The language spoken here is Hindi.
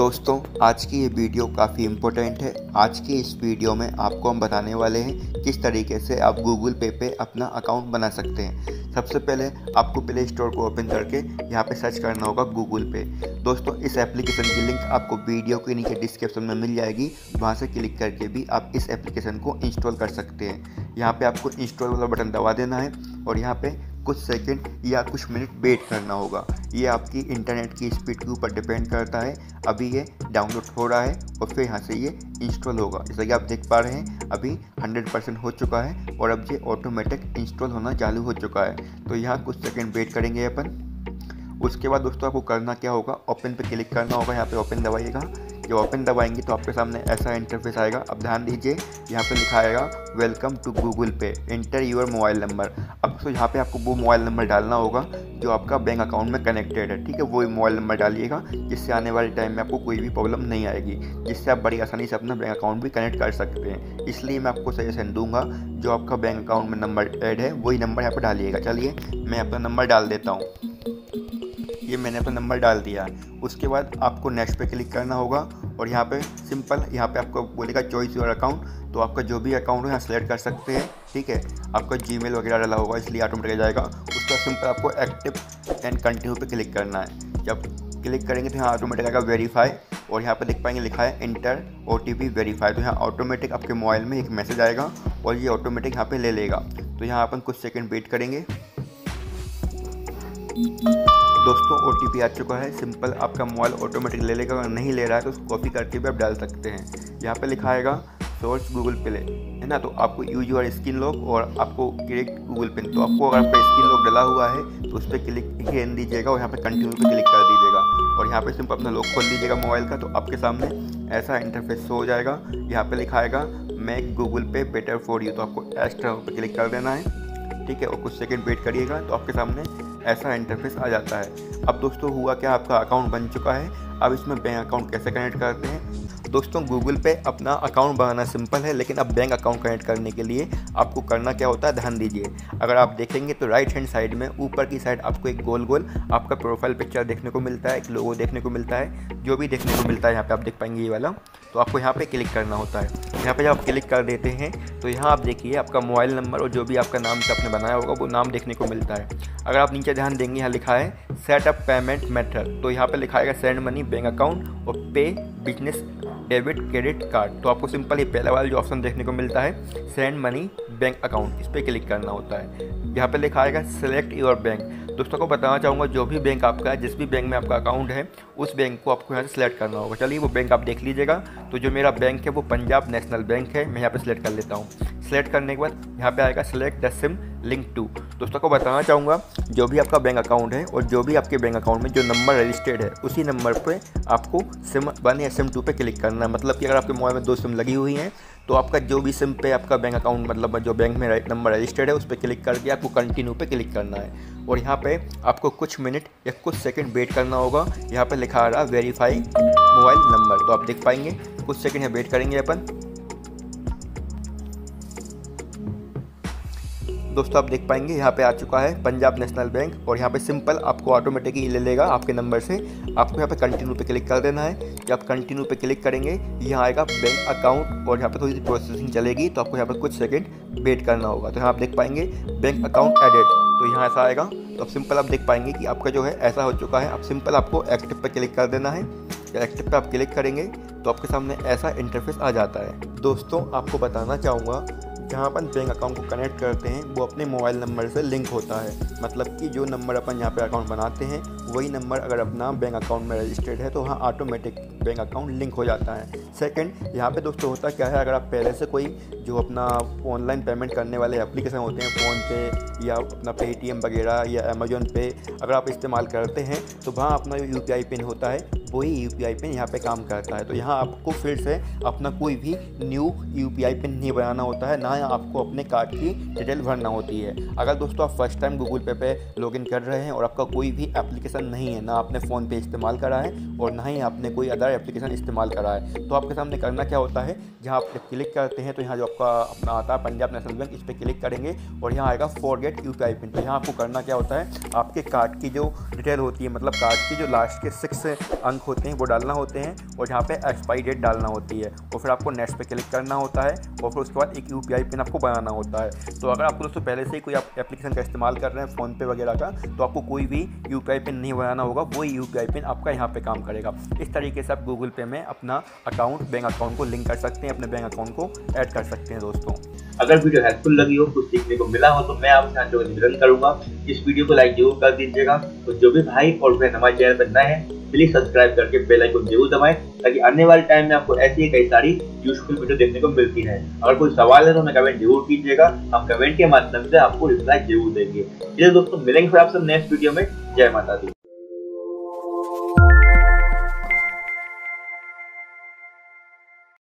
दोस्तों, आज की ये वीडियो काफ़ी इम्पोर्टेंट है। आज की इस वीडियो में आपको हम बताने वाले हैं किस तरीके से आप गूगल पे पे अपना अकाउंट बना सकते हैं। सबसे पहले आपको प्ले स्टोर को ओपन करके यहाँ पे सर्च करना होगा गूगल पे दोस्तों, इस एप्लीकेशन की लिंक आपको वीडियो के नीचे डिस्क्रिप्शन में मिल जाएगी। वहाँ से क्लिक करके भी आप इस एप्लीकेशन को इंस्टॉल कर सकते हैं। यहाँ पे आपको इंस्टॉल वाला बटन दबा देना है और यहाँ पे कुछ सेकंड या कुछ मिनट वेट करना होगा। ये आपकी इंटरनेट की स्पीड के ऊपर डिपेंड करता है। अभी ये डाउनलोड हो रहा है और फिर यहाँ से ये इंस्टॉल होगा। जैसा कि आप देख पा रहे हैं, अभी 100 परसेंट हो चुका है और अब ये ऑटोमेटिक इंस्टॉल होना चालू हो चुका है। तो यहाँ कुछ सेकेंड वेट करेंगे अपन। उसके बाद दोस्तों आपको करना क्या होगा? ओपन पर क्लिक करना होगा। यहाँ पर ओपन दबाइएगा। जब ओपन दबाएँगे तो आपके सामने ऐसा इंटरफेस आएगा। अब ध्यान दीजिए, यहाँ पे लिखा आएगा welcome to Google Pay enter your mobile number अब तो यहाँ पे आपको वो मोबाइल नंबर डालना होगा, जो आपका बैंक अकाउंट में कनेक्टेड है। ठीक है वही मोबाइल नंबर डालिएगा, जिससे आने वाले टाइम में आपको कोई भी प्रॉब्लम नहीं आएगी, जिससे आप बड़ी आसानी से अपना बैंक अकाउंट भी कनेक्ट कर सकते हैं। इसलिए मैं आपको सजेशन दूँगा, जो आपका बैंक अकाउंट में नंबर ऐड है, वही नंबर यहाँ पर डालिएगा। चलिए, मैं अपना नंबर डाल देता हूँ। ये मैंने अपना नंबर डाल दिया। उसके बाद आपको नेक्स्ट पे क्लिक करना होगा। और यहाँ पे सिंपल यहाँ पे आपको बोलेगा चॉइस योर अकाउंट तो आपका जो भी अकाउंट है, यहाँ सेलेक्ट कर सकते हैं, ठीक है? आपका जी वगैरह डाला होगा, इसलिए ऑटोमेटिक जाएगा। उसका सिंपल आपको एक्टिव एंड कंटिन्यू पे क्लिक करना है। जब क्लिक करेंगे तो यहाँ ऑटोमेटिक आएगा वेरीफाई और यहाँ पर देख पाएँगे लिखा है enter O T P verify तो यहाँ ऑटोमेटिक आपके मोबाइल में एक मैसेज आएगा, और ये ऑटोमेटिक यहाँ पे ले लेगा। तो यहाँ अपन कुछ सेकंड वेट करेंगे। दोस्तों ओटीपी आ चुका है। सिंपल, आपका मोबाइल ऑटोमेटिक ले लेगा। अगर नहीं ले रहा है तो उसको कॉपी करके भी आप डाल सकते हैं। यहाँ पे लिखा आएगा सोर्स गूगल प्ले है ना? तो आपको यूज़ यूर स्क्रीन लॉक और आपको क्रिएट गूगल पिन तो आपको अगर आपका स्क्रीन लॉक डला हुआ है तो उस पर क्लिक खेल दीजिएगा और यहाँ पे कंटिन्यू पे क्लिक कर दीजिएगा। और यहाँ पे सिंपल अपना लॉक खोल दीजिएगा मोबाइल का तो आपके सामने ऐसा इंटरफेस हो जाएगा। यहाँ पे लिखा आएगा मैं गूगल पे बेटर फॉर यू तो आपको एक्स्ट्रा पर क्लिक कर देना है। ठीक है? और कुछ सेकेंड वेट करिएगा तो आपके सामने ऐसा इंटरफेस आ जाता है। अब दोस्तों, हुआ क्या? आपका अकाउंट बन चुका है। अब इसमें बैंक अकाउंट कैसे कनेक्ट करते हैं? दोस्तों गूगल पे अपना अकाउंट बनाना सिंपल है, लेकिन अब बैंक अकाउंट कनेक्ट करने के लिए आपको करना क्या होता है, ध्यान दीजिए। अगर आप देखेंगे तो राइट हैंड साइड में, ऊपर की साइड आपको एक गोल गोल आपका प्रोफ़ाइल पिक्चर देखने को मिलता है, एक लोगो देखने को मिलता है, जो भी देखने को मिलता है, यहाँ पर आप देख पाएँगे ये वाला। तो आपको यहाँ पर क्लिक करना होता है। यहाँ पर जब आप क्लिक कर देते हैं तो यहाँ आप देखिए आपका मोबाइल नंबर और जो भी आपका नाम आपने बनाया होगा, वो नाम देखने को मिलता है। अगर आप नीचे ध्यान देंगे, यहाँ लिखा है सेटअप पेमेंट मेथड तो यहाँ पर लिखा है सेंड मनी बैंक अकाउंट और पे बिज़नेस डेबिट, क्रेडिट कार्ड। तो आपको सिंपल ये पहला वाला जो ऑप्शन देखने को मिलता है, सेंड मनी बैंक अकाउंट। इस पर क्लिक करना होता है। यहाँ पे लिखा आएगा सेलेक्ट योर बैंक दोस्तों को बताना चाहूँगा, जो भी बैंक आपका है, जिस भी बैंक में आपका अकाउंट है, उस बैंक को आपको यहाँ से सिलेक्ट करना होगा। चलिए, वो बैंक आप देख लीजिएगा। तो जो मेरा बैंक है, वो पंजाब नेशनल बैंक है। मैं यहाँ पे सिलेक्ट कर लेता हूँ। सिलेक्ट करने के बाद यहाँ पे आएगा select the SIM link to दोस्तों को बताना चाहूँगा, जो भी आपका बैंक अकाउंट है और जो भी आपके बैंक अकाउंट में जो नंबर रजिस्टर्ड है, उसी नंबर पर आपको सिम वन या सिम टू पर क्लिक करना है मतलब कि अगर आपके मोबाइल में दो सिम लगी हुई हैं तो आपका जो भी सिम पे आपका बैंक अकाउंट मतलब जो बैंक में नंबर रजिस्टर्ड है, उस पर क्लिक करके आपको कंटिन्यू पे क्लिक करना है। और यहाँ पे आपको कुछ मिनट या कुछ सेकंड वेट करना होगा। यहाँ पे लिखा आ रहा वेरीफाई मोबाइल नंबर तो आप देख पाएँगे, कुछ सेकंड यहाँ वेट करेंगे अपन। दोस्तों, आप देख पाएँगे, यहाँ पे आ चुका है पंजाब नेशनल बैंक और यहाँ पे सिंपल आपको ऑटोमेटिकली ले लेगा आपके नंबर से। आपको यहाँ पे कंटिन्यू पे क्लिक कर देना है। जब आप कंटिन्यू पे क्लिक करेंगे, यहाँ आएगा बैंक अकाउंट और यहाँ पे थोड़ी सी प्रोसेसिंग चलेगी तो आपको यहाँ पर कुछ सेकेंड वेट करना होगा। तो यहाँ आप देख पाएँगे बैंक अकाउंट एडेड तो यहाँ ऐसा आएगा। तो अब सिंपल आप देख पाएँगे कि आपका जो है, ऐसा हो चुका है। अब सिंपल आपको एक्टिव पर क्लिक कर देना है। एक्टिव पे आप क्लिक करेंगे तो आपके सामने ऐसा इंटरफेस आ जाता है। दोस्तों, आपको बताना चाहूँगा जहाँ अपन बैंक अकाउंट को कनेक्ट करते हैं, वो अपने मोबाइल नंबर से लिंक होता है। मतलब कि जो नंबर अपन यहाँ पर अकाउंट बनाते हैं, वही नंबर अगर अपना बैंक अकाउंट में रजिस्टर्ड है तो वहाँ ऑटोमेटिक बैंक अकाउंट लिंक हो जाता है। सेकंड यहाँ पे दोस्तों होता क्या है, अगर आप पहले से कोई जो अपना ऑनलाइन पेमेंट करने वाले एप्लीकेशन होते हैं फ़ोन पे या अपना पेटीएम वगैरह या अमेजोन पे, अगर आप इस्तेमाल करते हैं तो वहाँ अपना जो यू पिन होता है, वही यू पी आई पिन यहाँ पे काम करता है। तो यहाँ आपको फिर से अपना कोई भी new U P I pin नहीं बनाना होता है, ना आपको अपने कार्ड की डिटेल भरना होती है। अगर दोस्तों आप फ़र्स्ट टाइम गूगल पे पे लॉगिन कर रहे हैं और आपका कोई भी एप्लीकेशन नहीं है, ना आपने फ़ोन पे इस्तेमाल करा है और ना ही आपने कोई अदर एप्लीकेशन इस्तेमाल करा है। तो आपके सामने करना क्या होता है? जहाँ आप क्लिक करते हैं तो यहाँ जो आपका अपना आता है, पंजाब नेशनल बैंक इस पर क्लिक करेंगे और यहाँ आएगा फॉर गेट यू पिन तो यहाँ आपको करना क्या होता है? आपके कार्ड की जो डिटेल होती है मतलब कार्ड की जो लास्ट के सिक्स अंक होते हैं, वो डालना होते हैं और यहाँ पे एक्सपायरी डेट डालना होती है। और फिर आपको नेक्स्ट पे क्लिक करना होता है और फिर उसके बाद एक यूपीआई पिन आपको बनाना होता है। तो अगर आपको दोस्तों पहले से ही कोई एप्लीकेशन का इस्तेमाल कर रहे हैं फ़ोन पे वगैरह का तो आपको कोई भी यूपीआई पिन नहीं बनाना होगा, वही यू पिन आपका यहाँ पे काम करेगा। इस तरीके से आप गूगल पे में अपना अकाउंट बैंक अकाउंट को लिंक कर सकते हैं, अपने बैंक अकाउंट को ऐड कर सकते हैं दोस्तों। अगर वीडियो हेल्पफुल लगी हो, कुछ सीखने को मिला हो तो मैं आपसे हाथ निवेदन करूँगा। इस वीडियो को लाइक ज़रूर कर दीजिएगा। तो जो भी भाई और बहन हमारे चैनल पर नए हैं प्लीज़ सब्सक्राइब करके बेल आइकन ज़रूर दबाएँ, ताकि आने वाले टाइम में आपको ऐसी कई सारी यूजफुल वीडियो देखने को मिलती है अगर कोई सवाल है तो हमें कमेंट ज़रूर कीजिएगा। हम कमेंट के माध्यम से आपको रिप्लाई ज़रूर देंगे। चलिए दोस्तों, मिलेंगे फिर आपसे नेक्स्ट वीडियो में। जय माता दी।